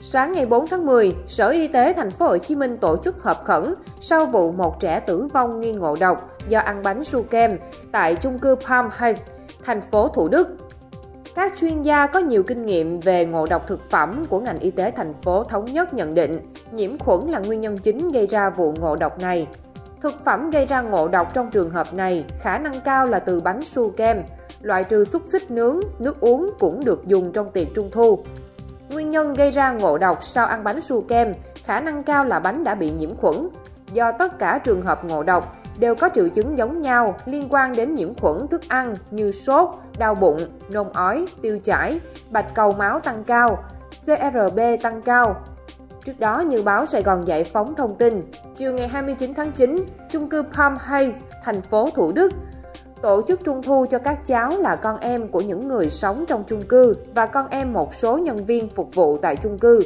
Sáng ngày 4 tháng 10, Sở Y tế thành phố Hồ Chí Minh tổ chức họp khẩn sau vụ một trẻ tử vong nghi ngộ độc do ăn bánh su kem tại chung cư Palm Heights, thành phố Thủ Đức. Các chuyên gia có nhiều kinh nghiệm về ngộ độc thực phẩm của ngành y tế thành phố thống nhất nhận định nhiễm khuẩn là nguyên nhân chính gây ra vụ ngộ độc này. Thực phẩm gây ra ngộ độc trong trường hợp này khả năng cao là từ bánh su kem, loại trừ xúc xích nướng, nước uống cũng được dùng trong tiệc trung thu. Nguyên nhân gây ra ngộ độc sau ăn bánh su kem khả năng cao là bánh đã bị nhiễm khuẩn. Do tất cả trường hợp ngộ độc đều có triệu chứng giống nhau liên quan đến nhiễm khuẩn thức ăn như sốt, đau bụng, nôn ói, tiêu chảy, bạch cầu máu tăng cao, CRB tăng cao. Trước đó, như báo Sài Gòn Giải phóng thông tin, chiều ngày 29 tháng 9, chung cư Palm Heights, thành phố Thủ Đức tổ chức trung thu cho các cháu là con em của những người sống trong chung cư và con em một số nhân viên phục vụ tại chung cư.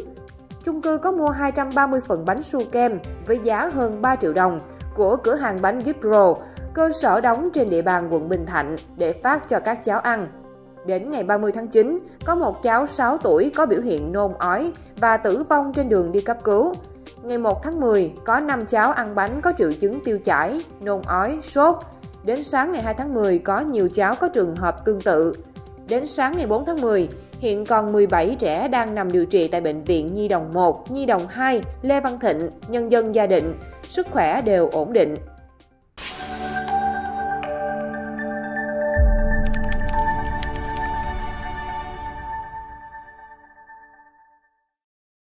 Chung cư có mua 230 phần bánh su kem với giá hơn 3 triệu đồng của cửa hàng bánh Gipro, cơ sở đóng trên địa bàn quận Bình Thạnh để phát cho các cháu ăn. Đến ngày 30 tháng 9, có một cháu 6 tuổi có biểu hiện nôn ói và tử vong trên đường đi cấp cứu. Ngày 1 tháng 10, có 5 cháu ăn bánh có triệu chứng tiêu chảy, nôn ói, sốt, Đến sáng ngày 2 tháng 10 có nhiều cháu có trường hợp tương tự. Đến sáng ngày 4 tháng 10, hiện còn 17 trẻ đang nằm điều trị tại Bệnh viện Nhi Đồng 1, Nhi Đồng 2, Lê Văn Thịnh, Nhân dân Gia Định. Sức khỏe đều ổn định.